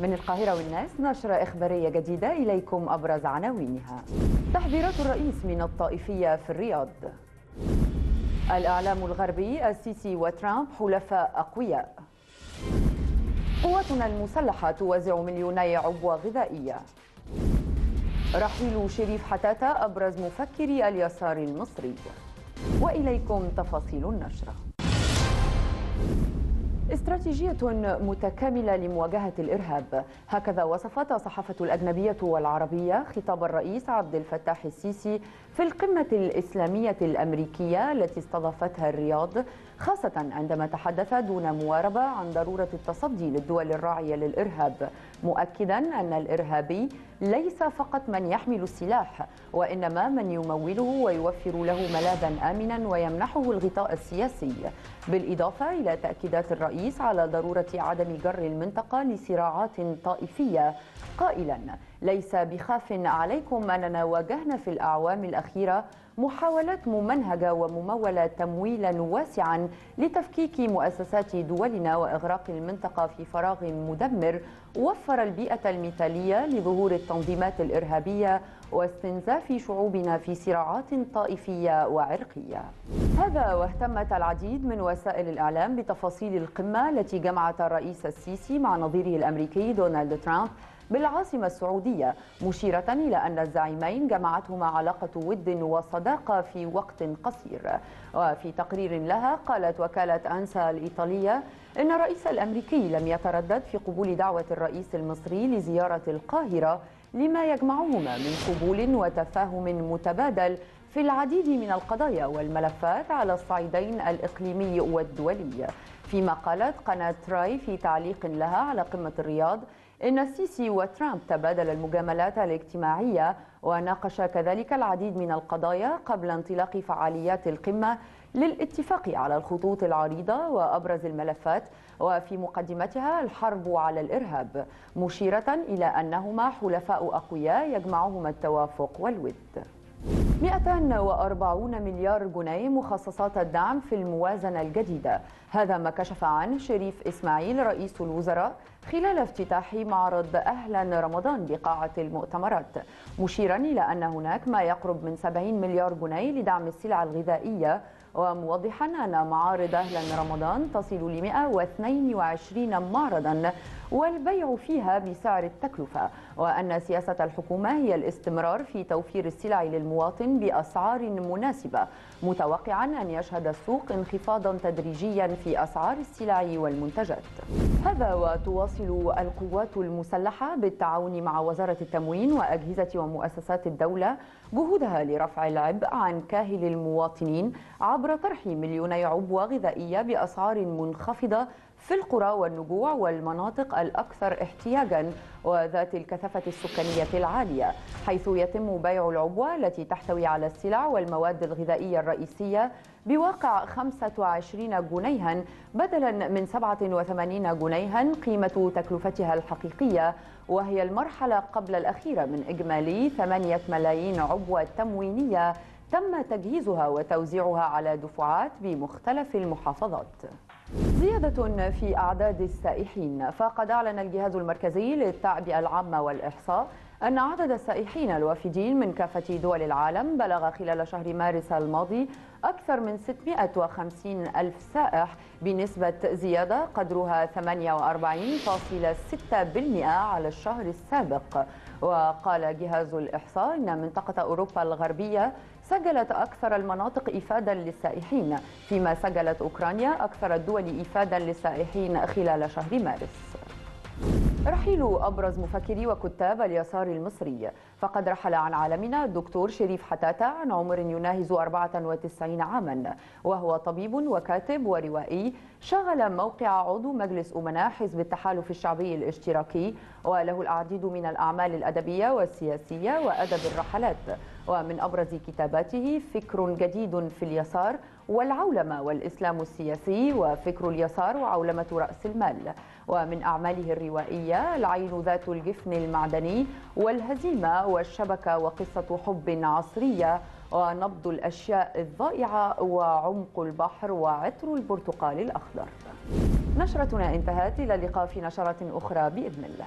من القاهرة والناس نشرة إخبارية جديدة إليكم أبرز عناوينها. تحذيرات الرئيس من الطائفية في الرياض. الإعلام الغربي السيسي وترامب حلفاء أقوياء. قواتنا المسلحة توزع مليوني عبوة غذائية. رحيل شريف حتاتة أبرز مفكري اليسار المصري. وإليكم تفاصيل النشرة. استراتيجية متكاملة لمواجهة الإرهاب. هكذا وصفت الصحافة الأجنبية والعربية خطاب الرئيس عبد الفتاح السيسي في القمة الإسلامية الأمريكية التي استضافتها الرياض خاصة عندما تحدث دون مواربة عن ضرورة التصدي للدول الراعية للإرهاب. مؤكدا أن الإرهابي ليس فقط من يحمل السلاح وإنما من يموله ويوفر له ملاذا آمنا ويمنحه الغطاء السياسي. بالإضافة إلى تأكيدات الرئيس على ضرورة عدم جر المنطقة لصراعات طائفية. قائلا ليس بخاف عليكم أننا واجهنا في الأعوام الأخيرة محاولات ممنهجة وممولة تمويلا واسعا لتفكيك مؤسسات دولنا وإغراق المنطقة في فراغ مدمر وفر البيئة المثالية لظهور التنظيمات الإرهابية واستنزاف شعوبنا في صراعات طائفية وعرقية. هذا واهتمت العديد من وسائل الإعلام بتفاصيل القمة التي جمعت الرئيس السيسي مع نظيره الأمريكي دونالد ترامب بالعاصمة السعودية مشيرة إلى أن الزعيمين جمعتهما علاقة ود وصداقة في وقت قصير. وفي تقرير لها قالت وكالة أنسا الإيطالية إن الرئيس الأمريكي لم يتردد في قبول دعوة الرئيس المصري لزيارة القاهرة لما يجمعهما من قبول وتفاهم متبادل في العديد من القضايا والملفات على الصعيدين الإقليمي والدولي. فيما قالت قناة راي في تعليق لها على قمة الرياض إن السيسي وترامب تبادل المجاملات الاجتماعية وناقش كذلك العديد من القضايا قبل انطلاق فعاليات القمة للاتفاق على الخطوط العريضة وأبرز الملفات وفي مقدمتها الحرب على الإرهاب مشيرة إلى أنهما حلفاء أقوياء يجمعهما التوافق والود. 240 مليار جنيه مخصصات الدعم في الموازنة الجديدة. هذا ما كشف عنه شريف إسماعيل رئيس الوزراء خلال افتتاح معرض أهلا رمضان بقاعة المؤتمرات مشيرا إلى أن هناك ما يقرب من 70 مليار جنيه لدعم السلع الغذائية. وموضحا أن معارض أهلا رمضان تصل ل 122 معرضا. والبيع فيها بسعر التكلفة وأن سياسة الحكومة هي الاستمرار في توفير السلع للمواطن بأسعار مناسبة متوقعا أن يشهد السوق انخفاضا تدريجيا في أسعار السلع والمنتجات. هذا وتواصل القوات المسلحة بالتعاون مع وزارة التموين وأجهزة ومؤسسات الدولة جهودها لرفع العبء عن كاهل المواطنين عبر طرح مليوني عبوة غذائية بأسعار منخفضة في القرى والنجوع والمناطق الأكثر احتياجا وذات الكثافة السكانية العالية حيث يتم بيع العبوة التي تحتوي على السلع والمواد الغذائية الرئيسية بواقع 25 جنيها بدلا من 87 جنيها قيمة تكلفتها الحقيقية. وهي المرحلة قبل الأخيرة من إجمالي 8 ملايين عبوة تموينية تم تجهيزها وتوزيعها على دفعات بمختلف المحافظات. زيادة في أعداد السائحين فقد أعلن الجهاز المركزي للتعبئة العامة والإحصاء أن عدد السائحين الوافدين من كافة دول العالم بلغ خلال شهر مارس الماضي أكثر من 650 ألف سائح بنسبة زيادة قدرها 48.6% على الشهر السابق. وقال جهاز الإحصاء أن منطقة أوروبا الغربية سجلت أكثر المناطق إفادة للسائحين فيما سجلت أوكرانيا أكثر الدول إفادة للسائحين خلال شهر مارس. رحيل أبرز مفكري وكتاب اليسار المصري. فقد رحل عن عالمنا الدكتور شريف حتاتة عن عمر يناهز 94 عاما وهو طبيب وكاتب وروائي. شغل موقع عضو مجلس أمناء حزب التحالف الشعبي الاشتراكي وله العديد من الأعمال الأدبية والسياسية وأدب الرحلات. ومن أبرز كتاباته فكر جديد في اليسار والعولمة والإسلام السياسي وفكر اليسار وعولمة رأس المال. ومن أعماله الروائية العين ذات الجفن المعدني والهزيمة والشبكة وقصة حب عصرية ونبض الأشياء الضائعة وعمق البحر وعطر البرتقال الأخضر. نشرتنا انتهت إلى اللقاء في نشرة أخرى بإذن الله.